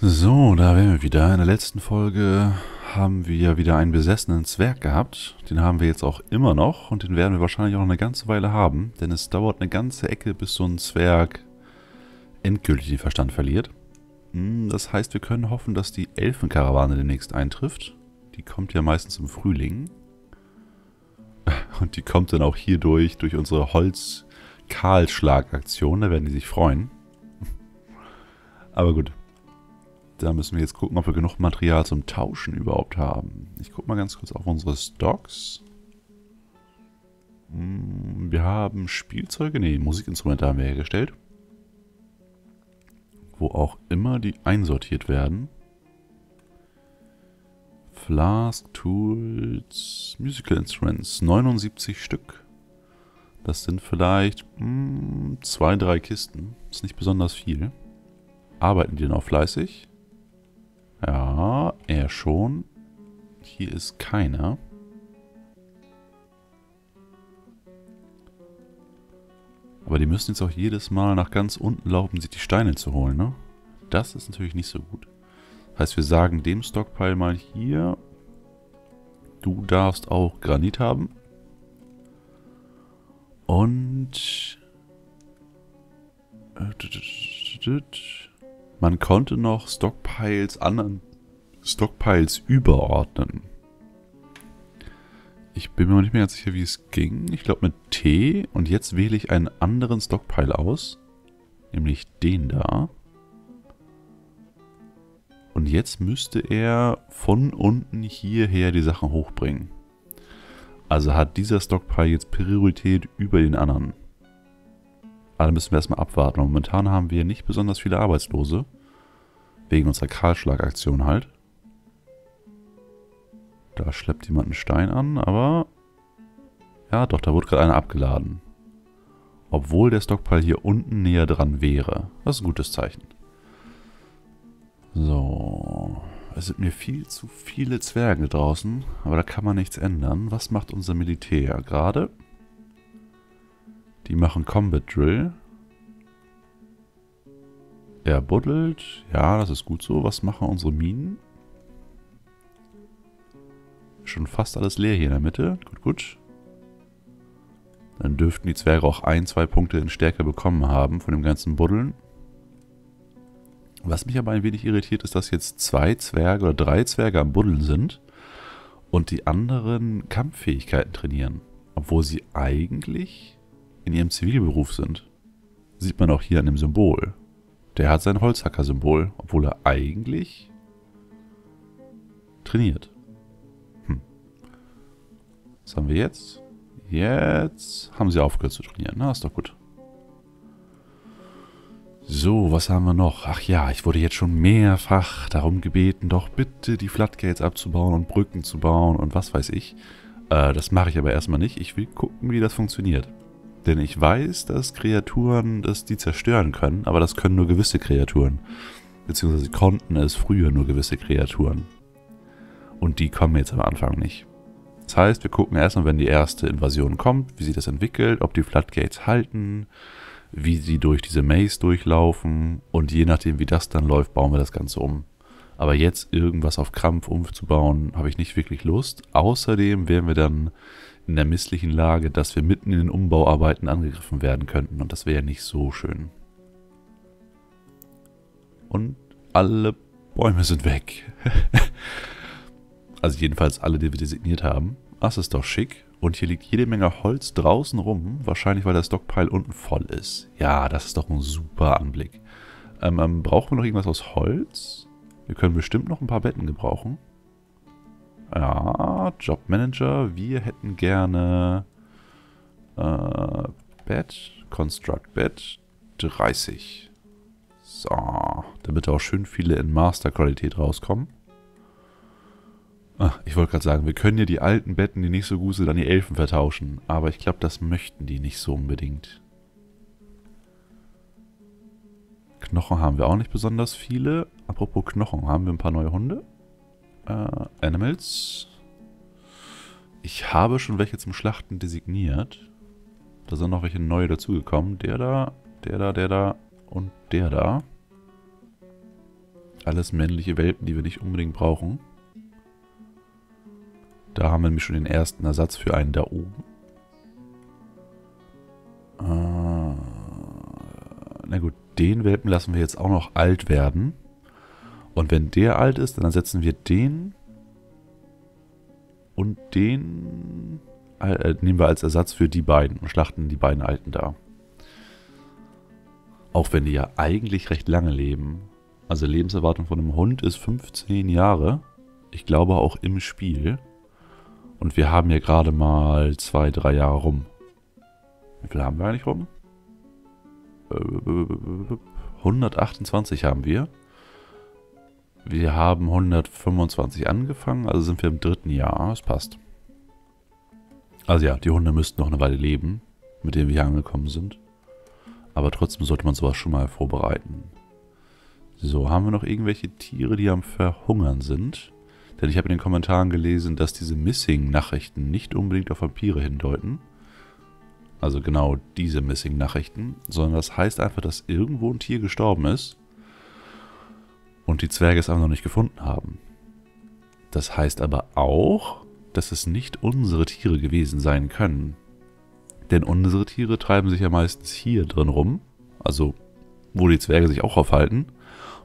So, da wären wir wieder. In der letzten Folge haben wir wieder einen besessenen Zwerg gehabt. Den haben wir jetzt auch immer noch und den werden wir wahrscheinlich auch noch eine ganze Weile haben, denn es dauert eine ganze Ecke, bis so ein Zwerg endgültig den Verstand verliert. Hm, das heißt, wir können hoffen, dass die Elfenkarawane demnächst eintrifft. Die kommt ja meistens im Frühling. Und die kommt dann auch hier durch, durch unsere Holz-Kahlschlag-Aktion. Da werden die sich freuen. Aber gut, da müssen wir jetzt gucken, ob wir genug Material zum Tauschen überhaupt haben. Ich gucke mal ganz kurz auf unsere Stocks. Hm, wir haben Spielzeuge, nee, Musikinstrumente haben wir hergestellt. Wo auch immer die einsortiert werden. Flask, Tools, Musical Instruments, 79 Stück. Das sind vielleicht mh, hm, zwei, drei Kisten. Ist nicht besonders viel. Arbeiten die denn auch fleißig? Ja, er schon. Hier ist keiner. Aber die müssen jetzt auch jedes Mal nach ganz unten laufen, sich die Steine zu holen, ne? Das ist natürlich nicht so gut. Heißt, wir sagen dem Stockpile mal hier, du darfst auch Granit haben. Und... Man konnte noch Stockpiles anderen Stockpiles überordnen. Ich bin mir nicht mehr ganz sicher, wie es ging. Ich glaube mit T. Und jetzt wähle ich einen anderen Stockpile aus. Nämlich den da. Und jetzt müsste er von unten hierher die Sachen hochbringen. Also hat dieser Stockpile jetzt Priorität über den anderen. Aber müssen wir erstmal abwarten. Momentan haben wir nicht besonders viele Arbeitslose. Wegen unserer Kahlschlagaktion halt. Da schleppt jemand einen Stein an, aber... Ja, doch, da wurde gerade einer abgeladen. Obwohl der Stockpile hier unten näher dran wäre. Das ist ein gutes Zeichen. So. Es sind mir viel zu viele Zwerge draußen, aber da kann man nichts ändern. Was macht unser Militär gerade? Die machen Combat Drill. Er buddelt. Ja, das ist gut so. Was machen unsere Minen? Schon fast alles leer hier in der Mitte. Gut, gut. Dann dürften die Zwerge auch ein, zwei Punkte in Stärke bekommen haben von dem ganzen Buddeln. Was mich aber ein wenig irritiert, ist, dass jetzt zwei Zwerge oder drei Zwerge am Buddeln sind und die anderen Kampffähigkeiten trainieren. Obwohl sie eigentlich in ihrem Zivilberuf sind. Sieht man auch hier an dem Symbol. Der hat sein Holzhacker-Symbol, obwohl er eigentlich trainiert. Hm. Was haben wir jetzt? Jetzt haben sie aufgehört zu trainieren. Na, ist doch gut. So, was haben wir noch? Ach ja, ich wurde jetzt schon mehrfach darum gebeten, doch bitte die Floodgates abzubauen und Brücken zu bauen und was weiß ich. Äh, das mache ich aber erstmal nicht. Ich will gucken, wie das funktioniert. Denn ich weiß, dass Kreaturen das die zerstören können, aber das können nur gewisse Kreaturen. Beziehungsweise konnten es früher nur gewisse Kreaturen. Und die kommen jetzt am Anfang nicht. Das heißt, wir gucken erstmal, wenn die erste Invasion kommt, wie sich das entwickelt, ob die Floodgates halten, wie sie durch diese Maze durchlaufen und je nachdem, wie das dann läuft, bauen wir das Ganze um. Aber jetzt irgendwas auf Krampf umzubauen, habe ich nicht wirklich Lust. Außerdem werden wir dann in der misslichen Lage, dass wir mitten in den Umbauarbeiten angegriffen werden könnten. Und das wäre nicht so schön. Und alle Bäume sind weg. also jedenfalls alle, die wir designiert haben. Das ist doch schick. Und hier liegt jede Menge Holz draußen rum. Wahrscheinlich, weil der Stockpile unten voll ist. Ja, das ist doch ein super Anblick. Ähm, ähm, brauchen wir noch irgendwas aus Holz? Wir können bestimmt noch ein paar Betten gebrauchen. Ja, Jobmanager. Wir hätten gerne äh, Bed, Construct Bed 30. So, damit auch schön viele in Master-Qualität rauskommen. Ach, ich wollte gerade sagen, wir können ja die alten Betten, die nicht so gut sind, an die Elfen vertauschen. Aber ich glaube, das möchten die nicht so unbedingt. Knochen haben wir auch nicht besonders viele. Apropos Knochen, haben wir ein paar neue Hunde? Äh, Animals. Ich habe schon welche zum Schlachten designiert. Da sind noch welche neue dazugekommen. Der da, der da, der da und der da. Alles männliche Welpen, die wir nicht unbedingt brauchen. Da haben wir nämlich schon den ersten Ersatz für einen da oben. Äh, na gut, den Welpen lassen wir jetzt auch noch alt werden. Und wenn der alt ist, dann setzen wir den und den äh, nehmen wir als Ersatz für die beiden und schlachten die beiden Alten da. Auch wenn die ja eigentlich recht lange leben. Also Lebenserwartung von einem Hund ist 15 Jahre. Ich glaube auch im Spiel. Und wir haben ja gerade mal zwei, drei Jahre rum. Wie viel haben wir eigentlich rum? 128 haben wir. Wir haben 125 angefangen, also sind wir im dritten Jahr. Das passt. Also ja, die Hunde müssten noch eine Weile leben, mit denen wir hier angekommen sind. Aber trotzdem sollte man sowas schon mal vorbereiten. So, haben wir noch irgendwelche Tiere, die am Verhungern sind? Denn ich habe in den Kommentaren gelesen, dass diese Missing-Nachrichten nicht unbedingt auf Vampire hindeuten. Also genau diese Missing-Nachrichten. Sondern das heißt einfach, dass irgendwo ein Tier gestorben ist. Und die Zwerge es aber noch nicht gefunden haben. Das heißt aber auch, dass es nicht unsere Tiere gewesen sein können. Denn unsere Tiere treiben sich ja meistens hier drin rum. Also wo die Zwerge sich auch aufhalten.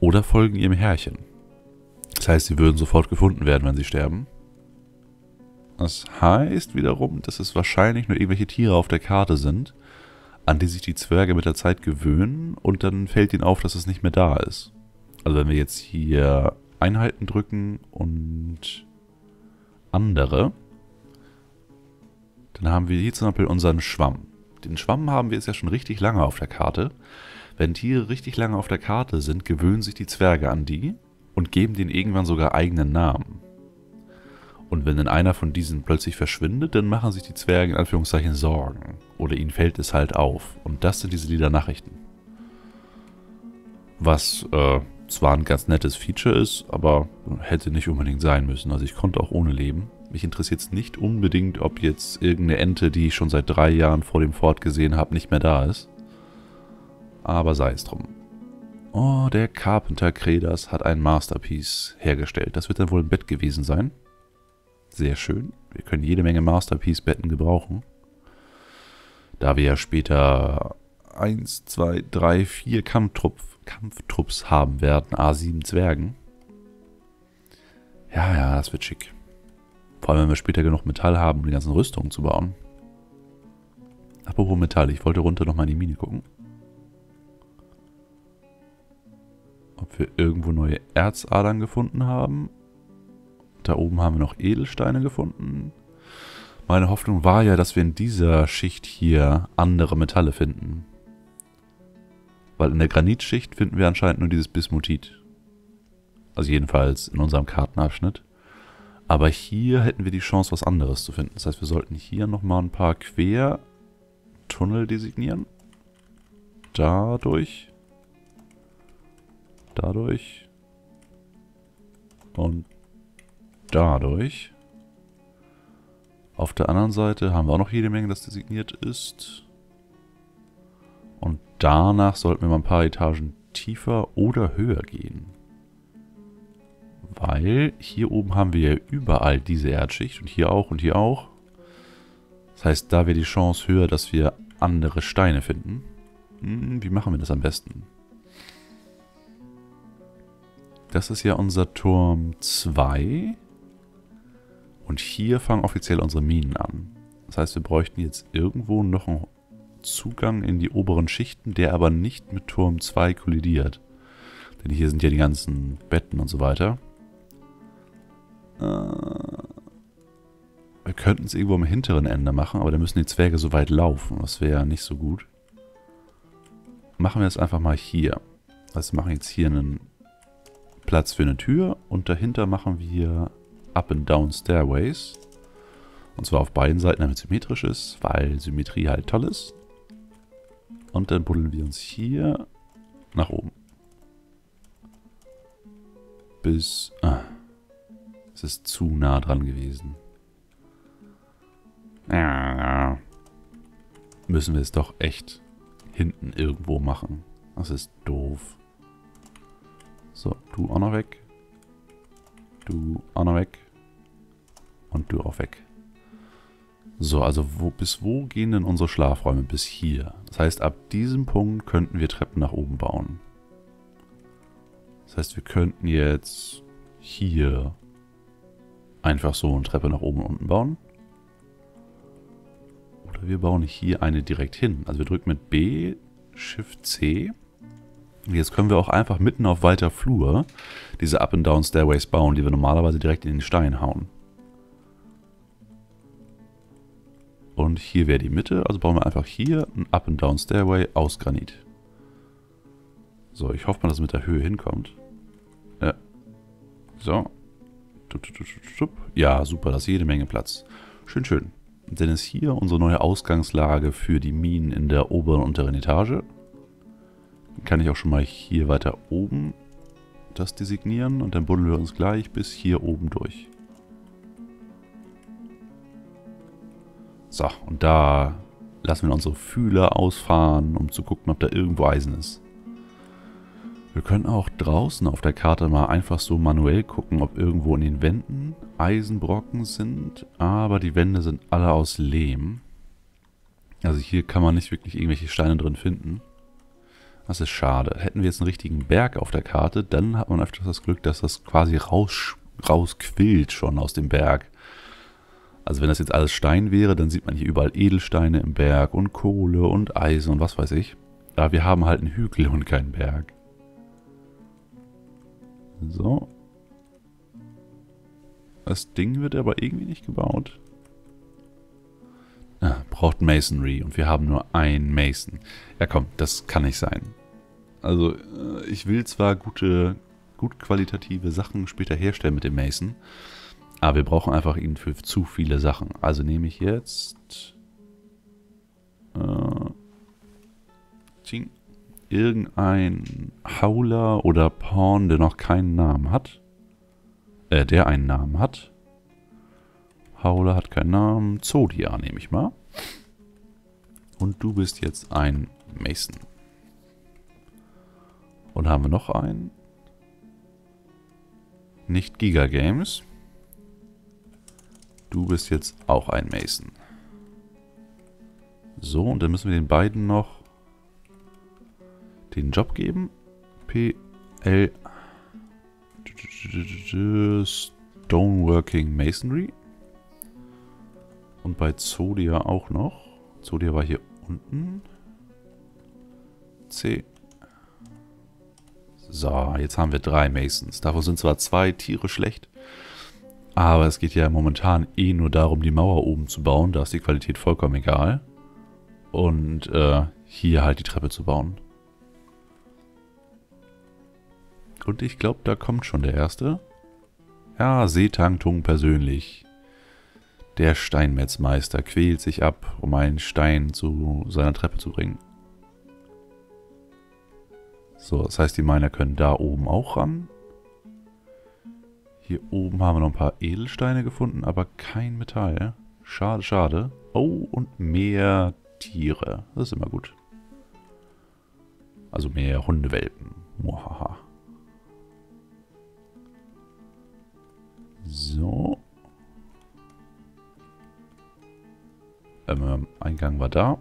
Oder folgen ihrem Herrchen. Das heißt, sie würden sofort gefunden werden, wenn sie sterben. Das heißt wiederum, dass es wahrscheinlich nur irgendwelche Tiere auf der Karte sind, an die sich die Zwerge mit der Zeit gewöhnen und dann fällt ihnen auf, dass es nicht mehr da ist. Also wenn wir jetzt hier Einheiten drücken und andere, dann haben wir hier zum Beispiel unseren Schwamm. Den Schwamm haben wir jetzt ja schon richtig lange auf der Karte. Wenn Tiere richtig lange auf der Karte sind, gewöhnen sich die Zwerge an die und geben denen irgendwann sogar eigenen Namen. Und wenn dann einer von diesen plötzlich verschwindet, dann machen sich die Zwerge in Anführungszeichen Sorgen. Oder ihnen fällt es halt auf. Und das sind diese Liedernachrichten. Was äh, zwar ein ganz nettes Feature ist, aber hätte nicht unbedingt sein müssen. Also ich konnte auch ohne leben. Mich interessiert es nicht unbedingt, ob jetzt irgendeine Ente, die ich schon seit drei Jahren vor dem Fort gesehen habe, nicht mehr da ist. Aber sei es drum. Oh, der Carpenter Kredas hat ein Masterpiece hergestellt. Das wird dann wohl ein Bett gewesen sein. Sehr schön. Wir können jede Menge Masterpiece-Betten gebrauchen. Da wir ja später 1, 2, 3, 4 Kampftrupp, Kampftrupps haben werden, A7 Zwergen. Ja, ja, das wird schick. Vor allem, wenn wir später genug Metall haben, um die ganzen Rüstungen zu bauen. Apropos Metall, ich wollte runter nochmal in die Mine gucken. Ob wir irgendwo neue Erzadern gefunden haben. Da oben haben wir noch Edelsteine gefunden. Meine Hoffnung war ja, dass wir in dieser Schicht hier andere Metalle finden. Weil in der Granitschicht finden wir anscheinend nur dieses Bismutit. Also jedenfalls in unserem Kartenabschnitt. Aber hier hätten wir die Chance, was anderes zu finden. Das heißt, wir sollten hier nochmal ein paar Quertunnel designieren. Dadurch. Dadurch. Und dadurch. Auf der anderen Seite haben wir auch noch jede Menge, das designiert ist. Danach sollten wir mal ein paar Etagen tiefer oder höher gehen. Weil hier oben haben wir ja überall diese Erdschicht und hier auch und hier auch. Das heißt, da wäre die Chance höher, dass wir andere Steine finden. Hm, wie machen wir das am besten? Das ist ja unser Turm 2. Und hier fangen offiziell unsere Minen an. Das heißt, wir bräuchten jetzt irgendwo noch einen Zugang in die oberen Schichten, der aber nicht mit Turm 2 kollidiert. Denn hier sind ja die ganzen Betten und so weiter. Äh, wir könnten es irgendwo am hinteren Ende machen, aber da müssen die Zwerge so weit laufen. Das wäre ja nicht so gut. Machen wir es einfach mal hier. Also wir machen jetzt hier einen Platz für eine Tür und dahinter machen wir Up and Down Stairways. Und zwar auf beiden Seiten, damit es symmetrisch ist, weil Symmetrie halt toll ist. Und dann buddeln wir uns hier nach oben. Bis... Ah, es ist zu nah dran gewesen. Müssen wir es doch echt hinten irgendwo machen. Das ist doof. So, du auch noch weg. Du auch noch weg. Und du auch weg. So, also wo, bis wo gehen denn unsere Schlafräume? Bis hier. Das heißt, ab diesem Punkt könnten wir Treppen nach oben bauen. Das heißt, wir könnten jetzt hier einfach so eine Treppe nach oben und unten bauen. Oder wir bauen hier eine direkt hin. Also wir drücken mit B, Shift C. Und jetzt können wir auch einfach mitten auf weiter Flur diese Up-and-Down Stairways bauen, die wir normalerweise direkt in den Stein hauen. Und hier wäre die Mitte, also bauen wir einfach hier ein Up-and-Down Stairway aus Granit. So, ich hoffe mal, dass es mit der Höhe hinkommt. Ja. So. Ja, super, da ist jede Menge Platz. Schön, schön. Dann ist hier unsere neue Ausgangslage für die Minen in der oberen und unteren Etage. Kann ich auch schon mal hier weiter oben das designieren und dann buddeln wir uns gleich bis hier oben durch. So, und da lassen wir unsere Fühler ausfahren, um zu gucken, ob da irgendwo Eisen ist. Wir können auch draußen auf der Karte mal einfach so manuell gucken, ob irgendwo in den Wänden Eisenbrocken sind. Aber die Wände sind alle aus Lehm. Also hier kann man nicht wirklich irgendwelche Steine drin finden. Das ist schade. Hätten wir jetzt einen richtigen Berg auf der Karte, dann hat man öfters das Glück, dass das quasi raus, rausquillt schon aus dem Berg. Also wenn das jetzt alles Stein wäre, dann sieht man hier überall Edelsteine im Berg und Kohle und Eisen und was weiß ich. Aber wir haben halt einen Hügel und keinen Berg. So. Das Ding wird aber irgendwie nicht gebaut. Ah, braucht Masonry und wir haben nur ein Mason. Ja komm, das kann nicht sein. Also äh, ich will zwar gute, gut qualitative Sachen später herstellen mit dem Mason, aber wir brauchen einfach ihn für zu viele Sachen. Also nehme ich jetzt äh, irgendein Hauler oder Pawn, der noch keinen Namen hat. Äh, der einen Namen hat. Hauler hat keinen Namen. Zodia nehme ich mal. Und du bist jetzt ein Mason. Und haben wir noch einen? Nicht Giga Games. Du bist jetzt auch ein Mason. So, und dann müssen wir den beiden noch den Job geben. P L Stoneworking Masonry. Und bei Zodia auch noch. Zodia war hier unten. C. So, jetzt haben wir drei Masons. Davon sind zwar zwei Tiere schlecht, aber es geht ja momentan eh nur darum, die Mauer oben zu bauen. Da ist die Qualität vollkommen egal. Und äh, hier halt die Treppe zu bauen. Und ich glaube, da kommt schon der erste. Ja, Seetangtung persönlich. Der Steinmetzmeister quält sich ab, um einen Stein zu seiner Treppe zu bringen. So, das heißt, die Miner können da oben auch ran. Hier oben haben wir noch ein paar Edelsteine gefunden, aber kein Metall. Schade, schade. Oh, und mehr Tiere. Das ist immer gut. Also mehr Hundewelpen. Muhaha. So. Ähm, Eingang war da.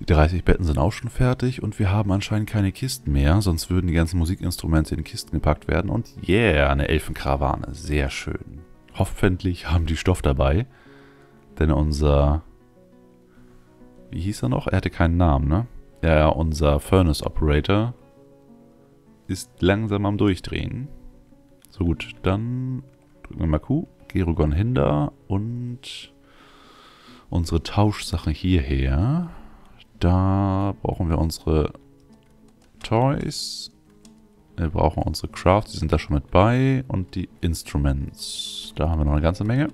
Die 30 Betten sind auch schon fertig und wir haben anscheinend keine Kisten mehr, sonst würden die ganzen Musikinstrumente in Kisten gepackt werden. Und yeah, eine Elfenkarawane. Sehr schön. Hoffentlich haben die Stoff dabei, denn unser... Wie hieß er noch? Er hatte keinen Namen, ne? Ja, unser Furnace Operator ist langsam am Durchdrehen. So gut, dann drücken wir mal Q, Gerugon Hinder und unsere Tauschsachen hierher. Da brauchen wir unsere Toys. Wir brauchen unsere Crafts, die sind da schon mit bei. Und die Instruments. Da haben wir noch eine ganze Menge.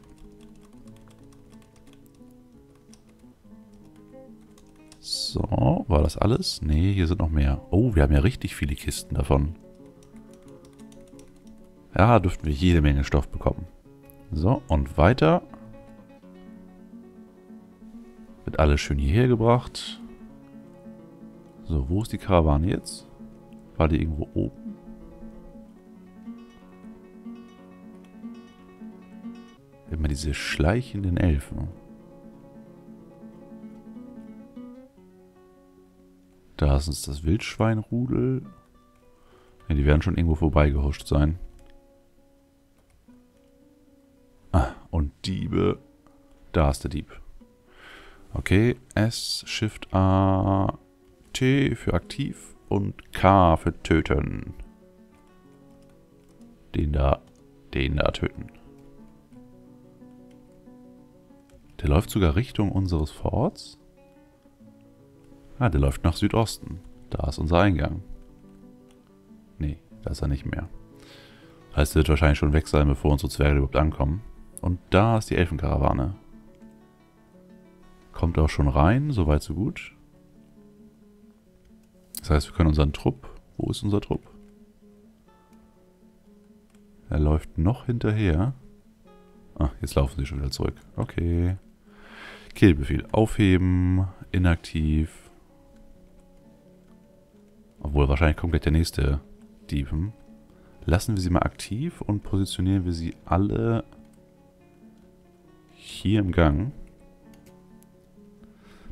So, war das alles? Ne, hier sind noch mehr. Oh, wir haben ja richtig viele Kisten davon. Ja, dürften wir jede Menge Stoff bekommen. So, und weiter. Wird alles schön hierher gebracht. So, wo ist die Karawane jetzt? War die irgendwo oben? Immer diese schleichenden Elfen. Da ist uns das Wildschweinrudel. Ja, die werden schon irgendwo vorbeigehuscht sein. Ah, und Diebe. Da ist der Dieb. Okay, S, Shift A, T für aktiv und K für töten. Den da, den da töten. Der läuft sogar Richtung unseres Forts. Ah, der läuft nach Südosten. Da ist unser Eingang. Nee, da ist er nicht mehr. Heißt, er wird wahrscheinlich schon weg sein, bevor unsere Zwerge überhaupt ankommen. Und da ist die Elfenkarawane. Kommt auch schon rein, soweit so gut. Das heißt, wir können unseren Trupp... Wo ist unser Trupp? Er läuft noch hinterher. Ah, jetzt laufen sie schon wieder zurück. Okay. Killbefehl. Aufheben. Inaktiv. Obwohl, wahrscheinlich kommt gleich der nächste Dieven. Lassen wir sie mal aktiv und positionieren wir sie alle hier im Gang.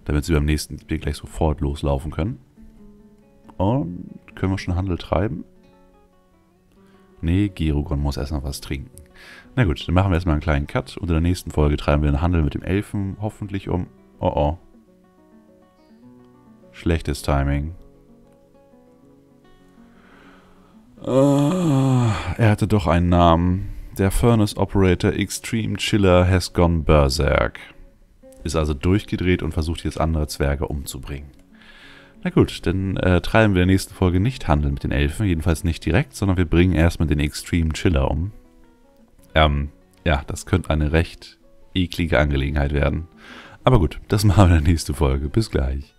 Damit sie beim nächsten Spiel gleich sofort loslaufen können. Und können wir schon Handel treiben? Nee, Gerogon muss erst noch was trinken. Na gut, dann machen wir erstmal einen kleinen Cut. Und in der nächsten Folge treiben wir den Handel mit dem Elfen hoffentlich um. Oh oh. Schlechtes Timing. Uh, er hatte doch einen Namen. Der Furnace Operator Extreme Chiller has gone berserk. Ist also durchgedreht und versucht jetzt andere Zwerge umzubringen. Na gut, dann äh, treiben wir in der nächsten Folge nicht Handel mit den Elfen, jedenfalls nicht direkt, sondern wir bringen erstmal den Extreme Chiller um. Ähm, ja, das könnte eine recht eklige Angelegenheit werden. Aber gut, das machen wir in der nächsten Folge. Bis gleich.